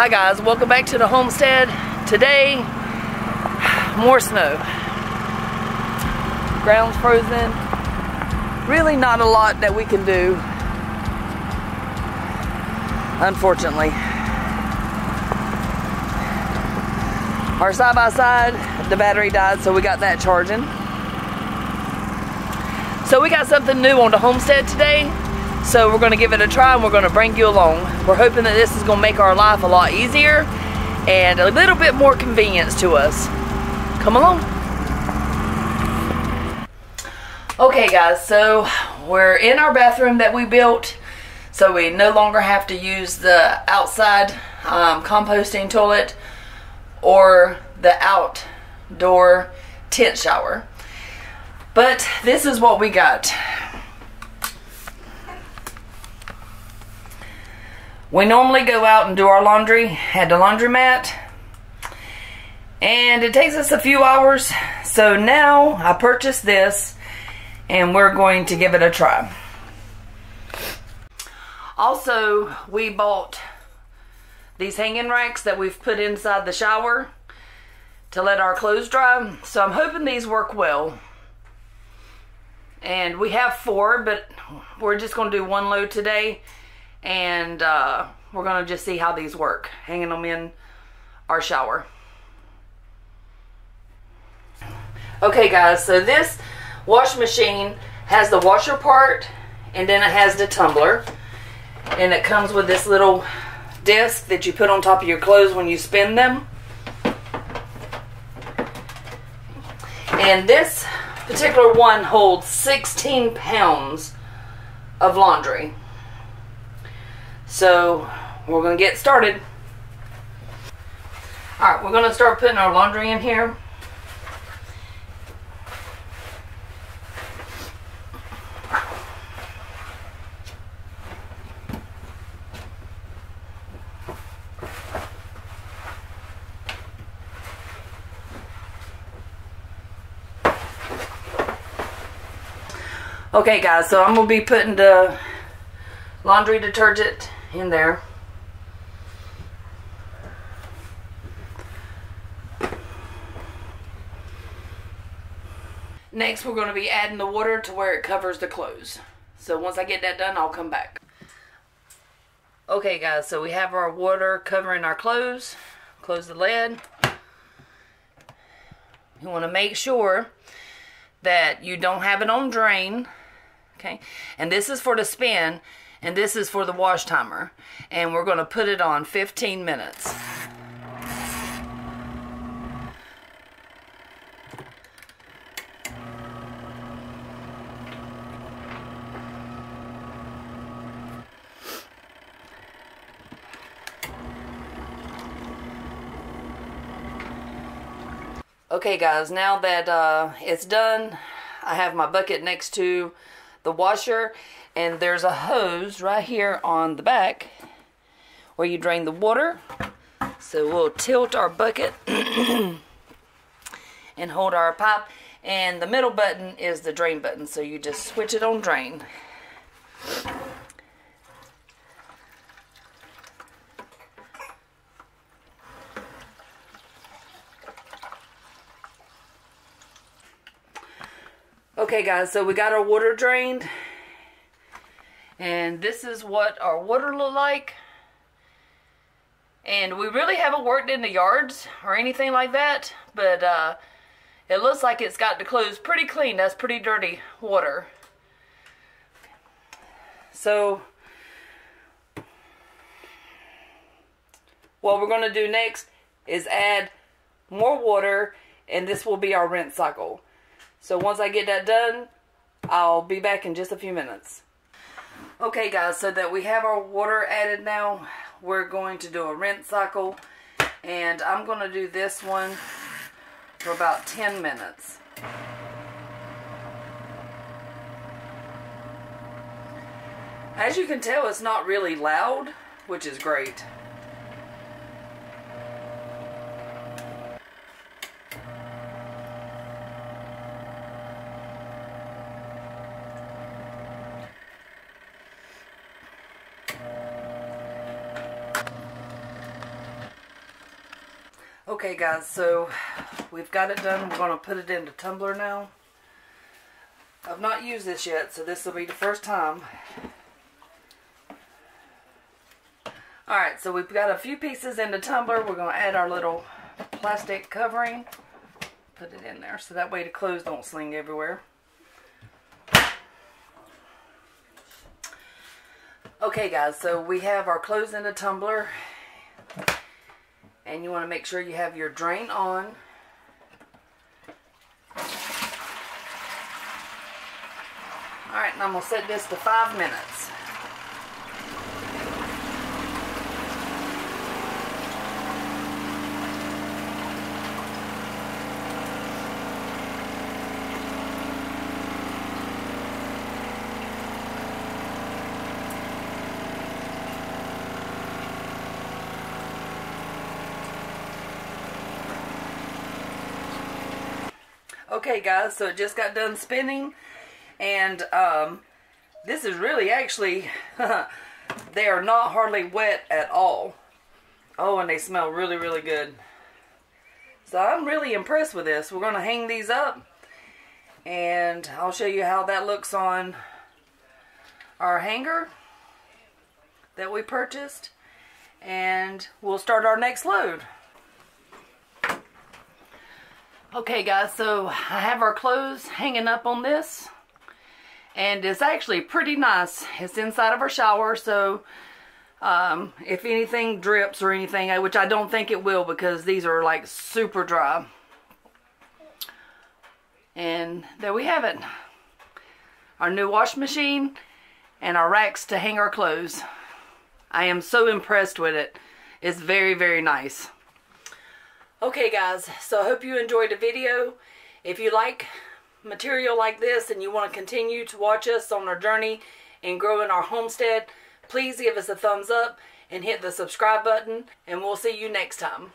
Hi guys, welcome back to the homestead. Today, more snow. Ground's frozen. Really not a lot that we can do. Unfortunately. Our side by side, the battery died, so we got that charging. So we got something new on the homestead today. So we're going to give it a try and we're going to bring you along. We're hoping that this is going to make our life a lot easier and a little bit more convenience to us. Come along. Okay guys, so we're in our bathroom that we built so we no longer have to use the outside um, composting toilet or the outdoor tent shower. But this is what we got. We normally go out and do our laundry at the laundromat. And it takes us a few hours. So now I purchased this and we're going to give it a try. Also, we bought these hanging racks that we've put inside the shower to let our clothes dry. So I'm hoping these work well. And we have four, but we're just going to do one load today and uh, we're gonna just see how these work. Hanging them in our shower. Okay guys so this wash machine has the washer part and then it has the tumbler. And it comes with this little disc that you put on top of your clothes when you spin them. And this particular one holds 16 pounds of laundry so we're going to get started. Alright, we're going to start putting our laundry in here. Okay guys, so I'm going to be putting the laundry detergent in there. Next, we're going to be adding the water to where it covers the clothes. So once I get that done, I'll come back. Okay, guys, so we have our water covering our clothes. Close the lid. You want to make sure that you don't have it on drain. Okay, and this is for the spin and this is for the wash timer. And we're going to put it on 15 minutes. Okay guys, now that uh, it's done, I have my bucket next to the washer and there's a hose right here on the back where you drain the water. So we'll tilt our bucket and hold our pipe. And the middle button is the drain button so you just switch it on drain. Okay guys, so we got our water drained and this is what our water look like. And we really haven't worked in the yards or anything like that, but uh, it looks like it's got the clothes pretty clean. That's pretty dirty water. So, what we're going to do next is add more water, and this will be our rinse cycle. So once I get that done, I'll be back in just a few minutes. Okay guys, so that we have our water added now, we're going to do a rinse cycle. And I'm going to do this one for about 10 minutes. As you can tell, it's not really loud, which is great. Okay guys, so we've got it done. We're going to put it into tumbler now. I've not used this yet, so this will be the first time. Alright, so we've got a few pieces in the tumbler. We're going to add our little plastic covering. Put it in there so that way the clothes don't sling everywhere. Okay guys, so we have our clothes in the tumbler. And you want to make sure you have your drain on. Alright, and I'm going to set this to five minutes. Okay guys, so it just got done spinning and um, this is really actually, they are not hardly wet at all. Oh, and they smell really, really good. So I'm really impressed with this. We're going to hang these up and I'll show you how that looks on our hanger that we purchased and we'll start our next load. Okay guys, so I have our clothes hanging up on this and it's actually pretty nice. It's inside of our shower, so um, if anything drips or anything, which I don't think it will because these are like super dry. And there we have it. Our new wash machine and our racks to hang our clothes. I am so impressed with it. It's very, very nice. Okay guys, so I hope you enjoyed the video. If you like material like this and you want to continue to watch us on our journey in growing our homestead, please give us a thumbs up and hit the subscribe button and we'll see you next time.